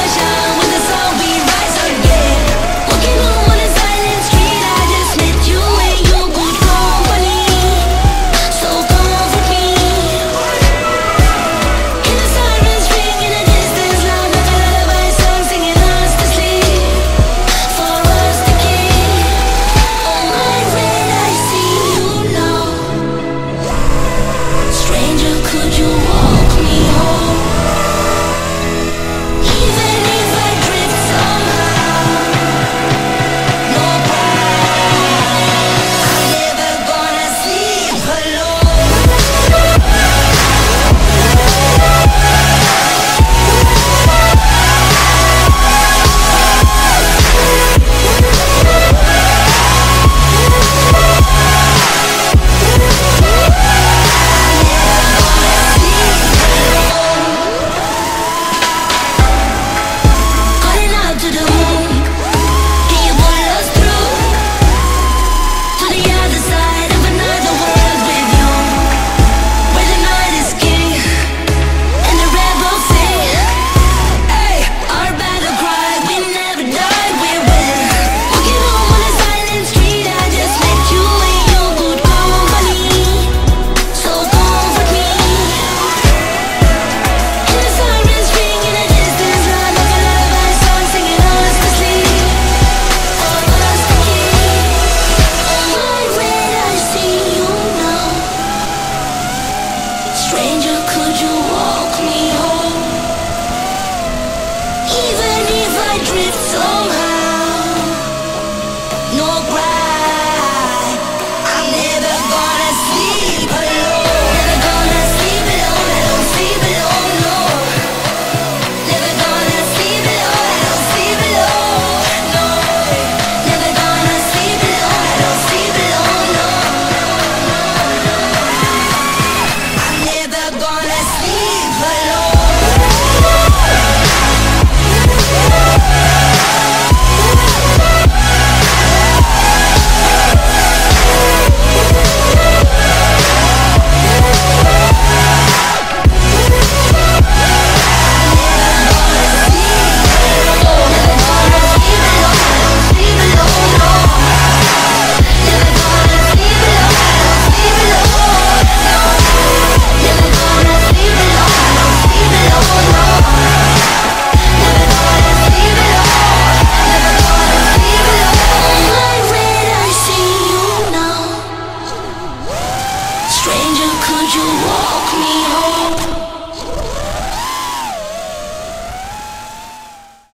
pleasure somehow